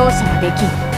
容赦ができん。